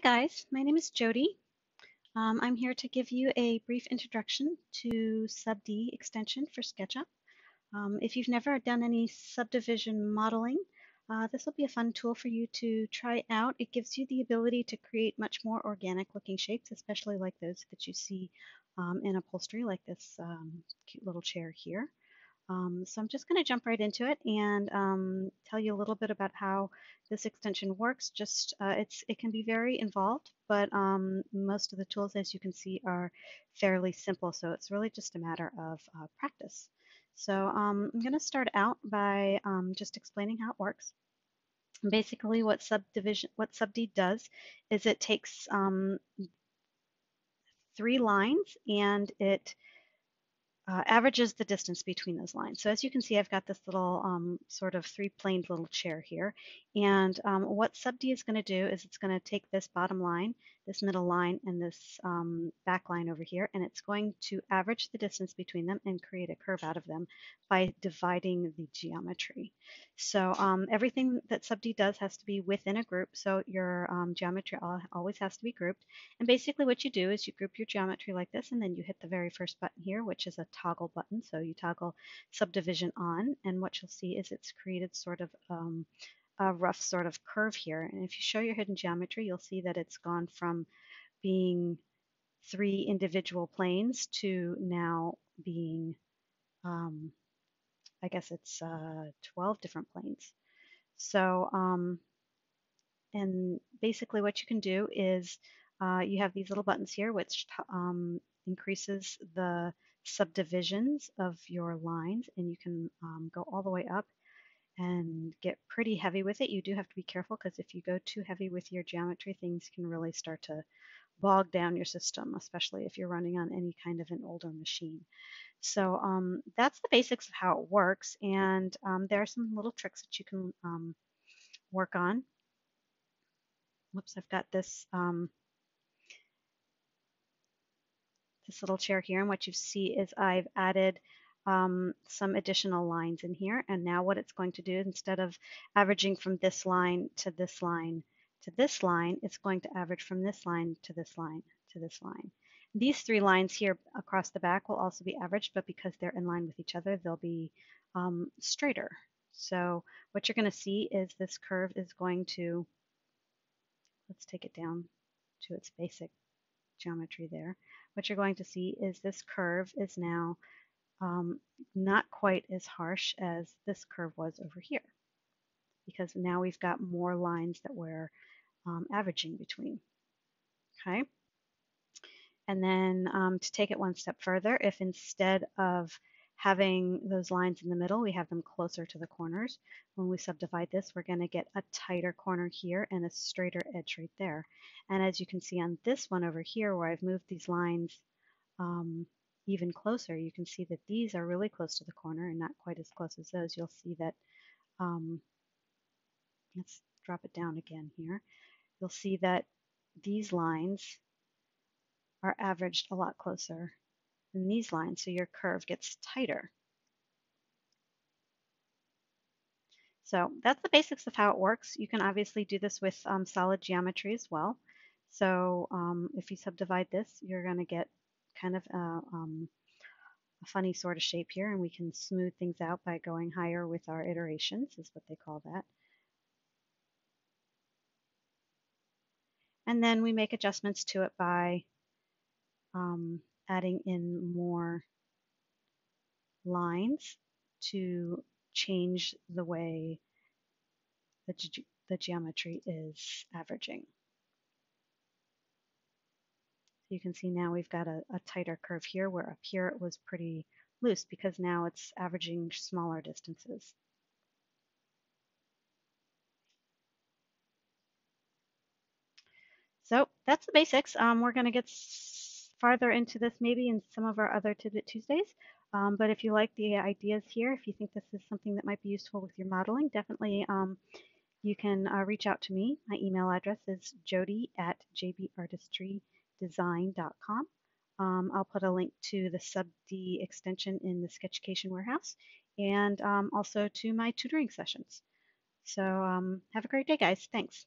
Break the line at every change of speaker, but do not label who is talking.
guys, my name is Jodi. Um, I'm here to give you a brief introduction to SubD extension for SketchUp. Um, if you've never done any subdivision modeling, uh, this will be a fun tool for you to try out. It gives you the ability to create much more organic looking shapes, especially like those that you see um, in upholstery, like this um, cute little chair here. Um, so I'm just going to jump right into it and um, tell you a little bit about how this extension works. Just uh, it's it can be very involved, but um, most of the tools, as you can see, are fairly simple. So it's really just a matter of uh, practice. So um, I'm going to start out by um, just explaining how it works. Basically, what subdivision, what SubD does, is it takes um, three lines and it uh, averages the distance between those lines. So as you can see, I've got this little um, sort of three-planed little chair here. And um, what SubD is going to do is it's going to take this bottom line, this middle line, and this um, back line over here, and it's going to average the distance between them and create a curve out of them by dividing the geometry. So um, everything that SubD does has to be within a group, so your um, geometry always has to be grouped. And basically what you do is you group your geometry like this, and then you hit the very first button here, which is a toggle button. So you toggle subdivision on, and what you'll see is it's created sort of um, a rough sort of curve here. And if you show your hidden geometry, you'll see that it's gone from being three individual planes to now being, um, I guess it's uh, 12 different planes. So, um, and basically what you can do is uh, you have these little buttons here, which um, increases the subdivisions of your lines, and you can um, go all the way up and get pretty heavy with it. You do have to be careful because if you go too heavy with your geometry, things can really start to bog down your system, especially if you're running on any kind of an older machine. So um, that's the basics of how it works, and um, there are some little tricks that you can um, work on. Whoops, I've got this um, this little chair here, and what you see is I've added um, some additional lines in here. And now what it's going to do, instead of averaging from this line to this line to this line, it's going to average from this line to this line to this line. These three lines here across the back will also be averaged, but because they're in line with each other, they'll be um, straighter. So what you're going to see is this curve is going to, let's take it down to its basic geometry there. What you're going to see is this curve is now um, not quite as harsh as this curve was over here because now we've got more lines that we're um, averaging between. Okay. And then um, to take it one step further, if instead of having those lines in the middle, we have them closer to the corners. When we subdivide this, we're going to get a tighter corner here and a straighter edge right there. And as you can see on this one over here, where I've moved these lines um, even closer, you can see that these are really close to the corner and not quite as close as those. You'll see that, um, let's drop it down again here. You'll see that these lines are averaged a lot closer than these lines, so your curve gets tighter. So that's the basics of how it works. You can obviously do this with um, solid geometry as well. So um, if you subdivide this, you're going to get kind of a, um, a funny sort of shape here, and we can smooth things out by going higher with our iterations, is what they call that. And then we make adjustments to it by um, adding in more lines to change the way the, ge the geometry is averaging. You can see now we've got a, a tighter curve here where up here it was pretty loose because now it's averaging smaller distances. So that's the basics. Um, we're going to get farther into this maybe in some of our other Tidbit Tuesdays. Um, but if you like the ideas here, if you think this is something that might be useful with your modeling, definitely um, you can uh, reach out to me. My email address is jodi at jbartistry.com design.com. Um, I'll put a link to the SubD extension in the Sketchucation warehouse and um, also to my tutoring sessions. So um, have a great day, guys. Thanks.